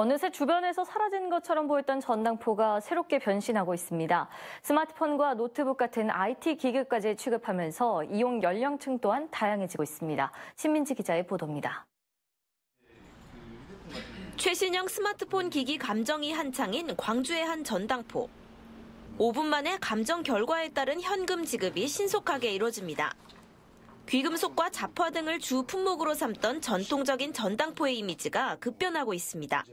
어느새 주변에서 사라진 것처럼 보였던 전당포가 새롭게 변신하고 있습니다. 스마트폰과 노트북 같은 IT 기기까지 취급하면서 이용 연령층 또한 다양해지고 있습니다. 신민지 기자의 보도입니다. 최신형 스마트폰 기기 감정이 한창인 광주의 한 전당포. 5분 만에 감정 결과에 따른 현금 지급이 신속하게 이루어집니다. 귀금속과 잡화 등을 주 품목으로 삼던 전통적인 전당포의 이미지가 급변하고 있습니다.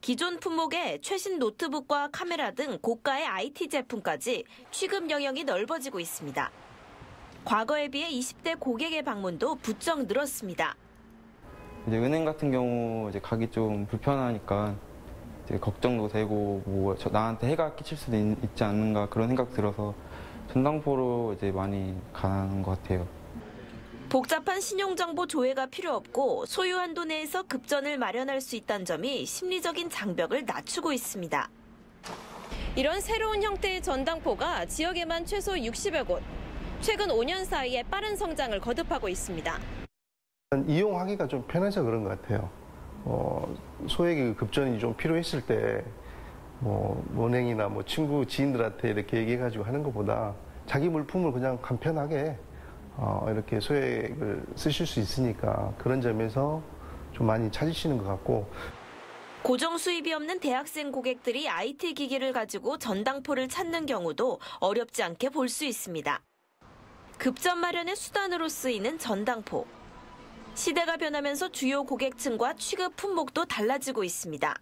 기존 품목에 최신 노트북과 카메라 등 고가의 IT 제품까지 취급 영역이 넓어지고 있습니다. 과거에 비해 20대 고객의 방문도 부쩍 늘었습니다. 이제 은행 같은 경우 이제 가기 좀 불편하니까 걱정도 되고 뭐 나한테 해가 끼칠 수도 있, 지 않는가 그런 생각 들어서 전당포로 이제 많이 가는 것 같아요. 복잡한 신용정보 조회가 필요 없고 소유한 돈 내에서 급전을 마련할 수 있다는 점이 심리적인 장벽을 낮추고 있습니다. 이런 새로운 형태의 전당포가 지역에만 최소 60여 곳, 최근 5년 사이에 빠른 성장을 거듭하고 있습니다. 이용하기가 좀 편해서 그런 것 같아요. 어, 소액의 급전이 좀 필요했을 때, 뭐, 은행이나 뭐 친구, 지인들한테 이렇게 얘기해가지고 하는 것보다 자기 물품을 그냥 간편하게 어, 이렇게 소액을 쓰실 수 있으니까 그런 점에서 좀 많이 찾으시는 것 같고 고정 수입이 없는 대학생 고객들이 IT 기기를 가지고 전당포를 찾는 경우도 어렵지 않게 볼 수 있습니다. 급전 마련의 수단으로 쓰이는 전당포. 시대가 변하면서 주요 고객층과 취급 품목도 달라지고 있습니다.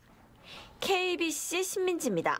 KBC 신민지입니다.